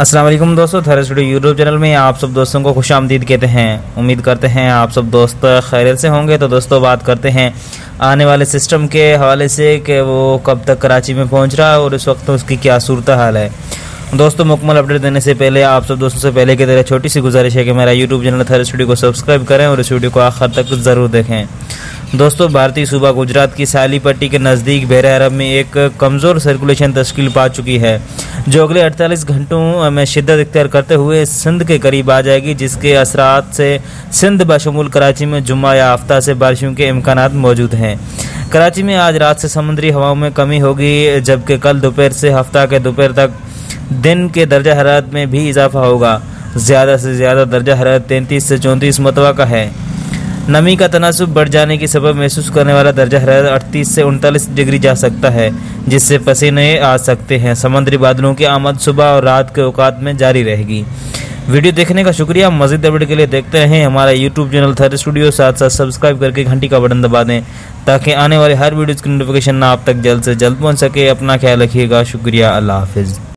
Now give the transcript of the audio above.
असलम दोस्तों थर studio YouTube channel में आप सब दोस्तों को खुश आमदीद कहते हैं। उम्मीद करते हैं आप सब दोस्त खैरियत से होंगे। तो दोस्तों, बात करते हैं आने वाले सिस्टम के हवाले से कि वो कब तक कराची में पहुँच रहा है और इस वक्त उसकी क्या सूरत हाल है। दोस्तों मुकमल अपडेट देने से पहले आप सब दोस्तों से पहले की तरह छोटी सी गुजारिश है कि मेरा यूट्यूब चैनल थर स्टूडियो को सब्सक्राइब करें और इस वीडियो को आखिर तक ज़रूर देखें। दोस्तों, भारतीय सूबा गुजरात की साली पट्टी के नज़दीक बहरा अरब में एक कमज़ोर सर्कुलेशन तश्कील पा चुकी है, जो अगले 48 घंटों में शिद्दत इख्तियार करते हुए सिंध के करीब आ जाएगी, जिसके असरात से सिंध बशमूल कराची में जुम्मा या हफ़्ता से बारिशों के इम्कान मौजूद हैं। कराची में आज रात से समुद्री हवाओं में कमी होगी, जबकि कल दोपहर से हफ़्ता के दोपहर तक दिन के दर्जा हरारत में भी इजाफा होगा। ज़्यादा से ज़्यादा दर्जा हरारत तैंतीस से चौंतीस मतवा का है। नमी का तनासब बढ़ जाने की सबब महसूस करने वाला दर्जा हरारत अड़तीस से उनतालीस डिग्री जा सकता है, जिससे पसीने आ सकते हैं। समुद्री बादलों की आमद सुबह और रात के अवकात में जारी रहेगी। वीडियो देखने का शुक्रिया। मजीद अपडेट के लिए देखते रहें हमारा यूट्यूब चैनल थर स्टूडियो। साथ साथ सब्सक्राइब करके घंटी का बटन दबा दें, ताकि आने वाले हर वीडियो की नोटिफिकेशन आप तक जल्द से जल्द पहुँच सके। अपना ख्याल रखिएगा। शुक्रिया। अल्लाह हाफिज़।